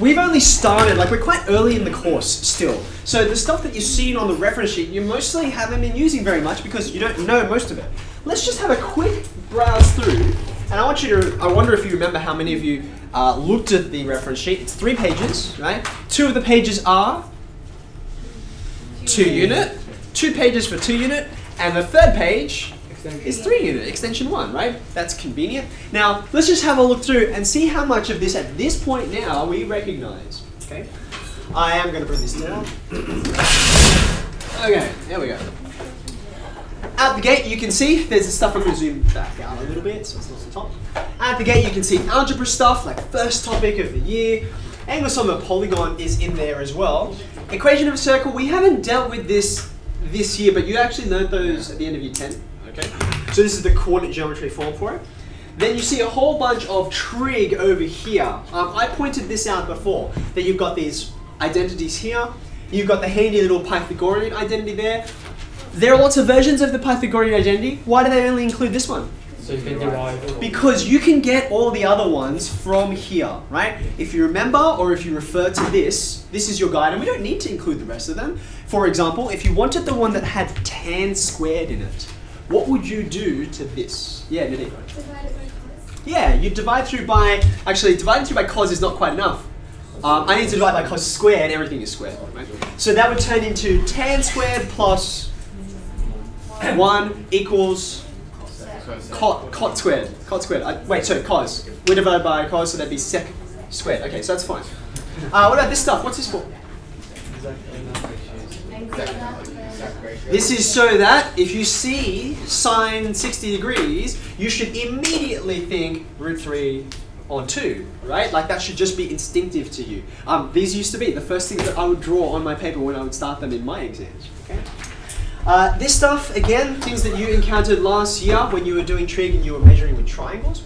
we've only started, like we're quite early in the course still. So the stuff that you've seen on the reference sheet, you mostly haven't been using very much because you don't know most of it. Let's just have a quick browse through, and I want you to, I wonder if you remember how many of you uh, looked at the reference sheet. It's three pages, right? Two of the pages are two unit, two pages for two unit, and the third page is three unit, extension one, right? That's convenient. Now, let's just have a look through and see how much of this at this point now we recognize, okay? I am going to bring this down. Okay, there we go. At the gate, you can see there's the stuff. I'm going to zoom back out a little bit so it's not on top. At the gate, you can see algebra stuff, like first topic of the year. Angle sum of polygon is in there as well. Equation of a circle, we haven't dealt with this this year, but you actually learned those at the end of year 10. Okay, so this is the coordinate geometry form for it. Then you see a whole bunch of trig over here. Um, I pointed this out before, that you've got these identities here. You've got the handy little Pythagorean identity there. There are lots of versions of the Pythagorean identity. Why do they only include this one? So you can derive. Because you can get all the other ones from here, right? If you remember or if you refer to this, this is your guide, and we don't need to include the rest of them. For example, if you wanted the one that had tan squared in it, what would you do to this? Yeah, Nadine. Yeah, you divide through by, actually dividing through by cos is not quite enough. Um, I need to divide by cos squared, and everything is squared. Right? So that would turn into tan squared plus 1 equals cot, cot squared. Cot squared. I, wait, sorry, cos. We divide by cos, so that'd be sec squared. Okay, so that's fine. Uh, what about this stuff? What's this for? This is so that if you see sine 60 degrees, you should immediately think root 3 on 2, right? Like that should just be instinctive to you. Um, these used to be the first things that I would draw on my paper when I would start them in my exams. Okay. Uh, this stuff, again, things that you encountered last year when you were doing trig and you were measuring with triangles.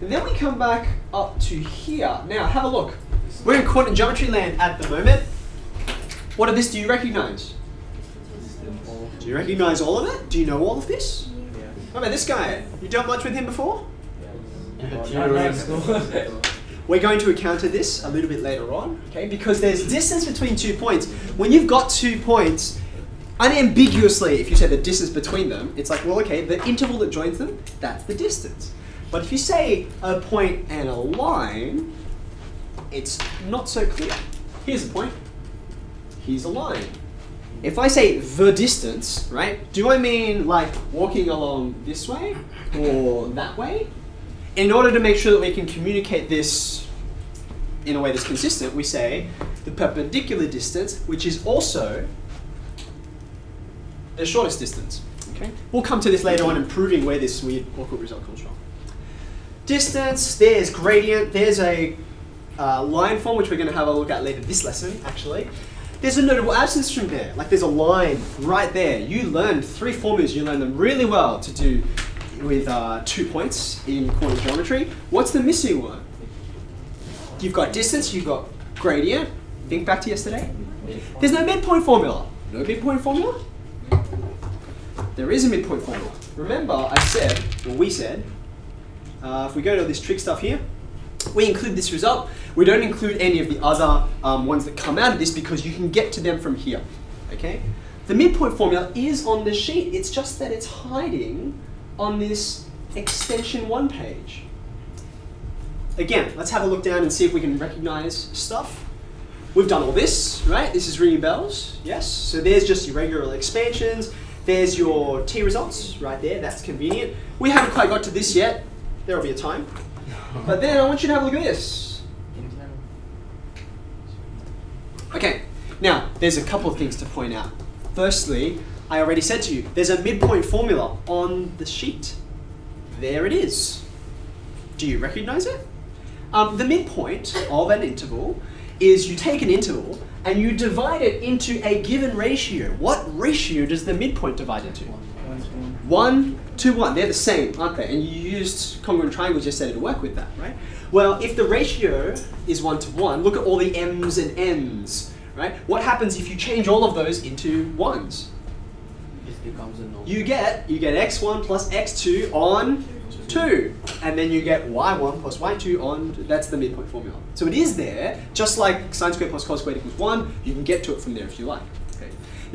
And then we come back up to here. Now, have a look. We're in coordinate geometry land at the moment. What of this do you recognize? Do you recognize all of it? Do you know all of this? What oh, about this guy? You dealt much with him before? We're going to encounter this a little bit later on, okay? Because there's distance between two points. When you've got two points, unambiguously, if you say the distance between them, it's like, well, okay, the interval that joins them, that's the distance. But if you say a point and a line, it's not so clear. Here's a point. Here's a line. If I say the distance, right, do I mean like walking along this way or that way? In order to make sure that we can communicate this in a way that's consistent, we say the perpendicular distance, which is also the shortest distance. Okay, we'll come to this later on in proving where this weird awkward result comes from. Distance, there's gradient, there's a uh, line form which we're going to have a look at later this lesson actually. There's a notable absence from there, like there's a line right there. You learned three formulas, you learned them really well to do with uh, two points in coordinate geometry. What's the missing one? You've got distance, you've got gradient. Think back to yesterday. There's no midpoint formula. No midpoint formula? There is a midpoint formula. Remember, I said, or we said, uh, if we go to this trig stuff here, we include this result. We don't include any of the other um, ones that come out of this because you can get to them from here. Okay? The midpoint formula is on the sheet. It's just that it's hiding on this extension one page. Again, let's have a look down and see if we can recognize stuff. We've done all this, right? This is ringing bells, yes? So there's just your regular expansions. There's your T results right there, that's convenient. We haven't quite got to this yet. There will be a time. But then I want you to have a look at this. Okay, now there's a couple of things to point out. Firstly, I already said to you, there's a midpoint formula on the sheet. There it is. Do you recognize it? Um, the midpoint of an interval is you take an interval and you divide it into a given ratio. What ratio does the midpoint divide into? One to one. They're the same, aren't they? And you used congruent triangles yesterday to work with that, right? Well, if the ratio is one to one, look at all the m's and n's, right? What happens if you change all of those into ones? This becomes a norm. You get you get x1 plus x2 on 2. And then you get y1 plus y2 on, that's the midpoint formula. So it is there, just like sine squared plus cos squared equals 1, you can get to it from there if you like.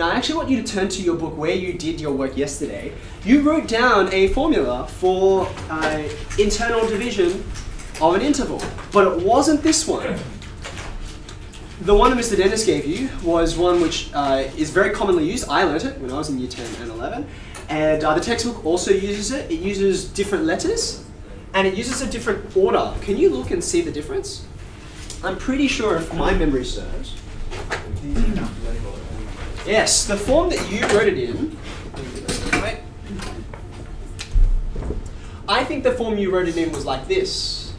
Now I actually want you to turn to your book where you did your work yesterday. You wrote down a formula for uh, internal division of an interval, but it wasn't this one. The one that Mr. Dennis gave you was one which uh, is very commonly used. I learnt it when I was in year 10 and 11. And uh, the textbook also uses it. It uses different letters and it uses a different order. Can you look and see the difference? I'm pretty sure if my memory serves. Yes, the form that you wrote it in. I think the form you wrote it in was like this.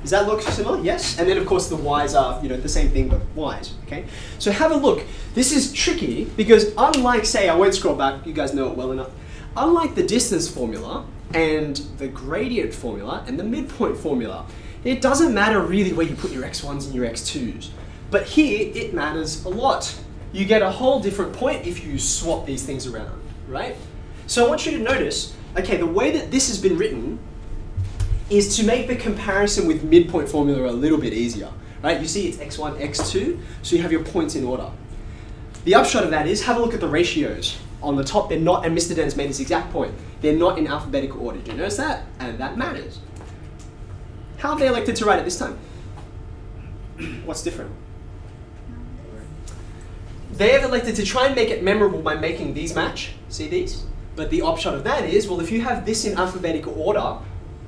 Does that look similar? Yes. And then of course the y's are, you know, the same thing but y's, okay? So have a look. This is tricky because unlike, say, I won't scroll back, you guys know it well enough. Unlike the distance formula and the gradient formula and the midpoint formula, it doesn't matter really where you put your x1s and your x2s. But here, it matters a lot. You get a whole different point if you swap these things around, right? So I want you to notice, okay, the way that this has been written is to make the comparison with midpoint formula a little bit easier. Right? You see it's x1, x2, so you have your points in order. The upshot of that is have a look at the ratios. On the top, they're not, and Mr. Dennis made this exact point, they're not in alphabetical order. Do you notice that? And that matters. How have they elected to write it this time? What's different? They have elected to try and make it memorable by making these match. See these? But the upshot of that is, well, if you have this in alphabetical order,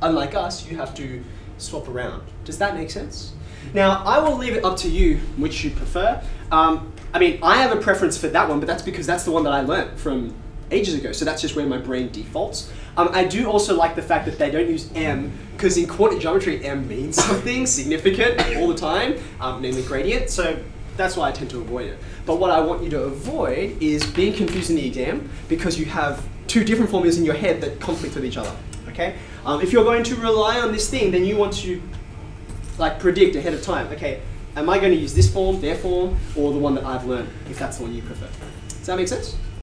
unlike us, you have to swap around. Does that make sense? Now, I will leave it up to you which you prefer. Um, I mean, I have a preference for that one, but that's because that's the one that I learnt from ages ago, so that's just where my brain defaults. Um, I do also like the fact that they don't use M, because in coordinate geometry, M means something significant all the time, um, namely gradient, so that's why I tend to avoid it. But what I want you to avoid is being confused in the exam because you have two different formulas in your head that conflict with each other okay? Um, if you're going to rely on this thing, then you want to like predict ahead of time, okay, am I going to use this form, their form, or the one that I've learned, if that's the one you prefer. Does that make sense?